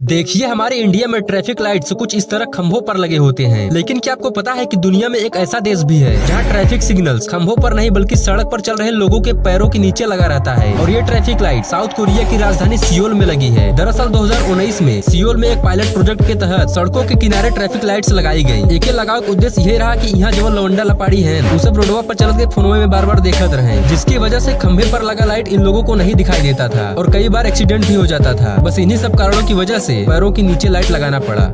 देखिए, हमारे इंडिया में ट्रैफ़िक लाइट्स कुछ इस तरह खंभों पर लगे होते हैं। लेकिन क्या आपको पता है कि दुनिया में एक ऐसा देश भी है, जहाँ ट्रैफ़िक सिग्नल्स खंभों पर नहीं, बल्कि सड़क पर चल रहे लोगों के पैरों के नीचे लगा रहता है। और ये ट्रैफ़िक लाइट साउथ कोरिया की राजधानी सियोल में लगी है। दरअसल 2019 में सियोल में एक पायलट प्रोजेक्ट के तहत सड़कों के किनारे ट्रैफ़िक लाइट्स लगाई गई एक लगाव का उद्देश्य ये रहा की यहाँ जो लवंडा लपाड़ी है, उसे रोडवा पर चल के फोनवे में बार बार देखते रहे जिसकी वजह ऐसी खंभे आरोप लगा लाइट इन लोगों को नहीं दिखाई देता था, और कई बार एक्सीडेंट भी हो जाता था। बस इन्हीं सब कारणों की वजह से पैरों के नीचे लाइट लगाना पड़ा।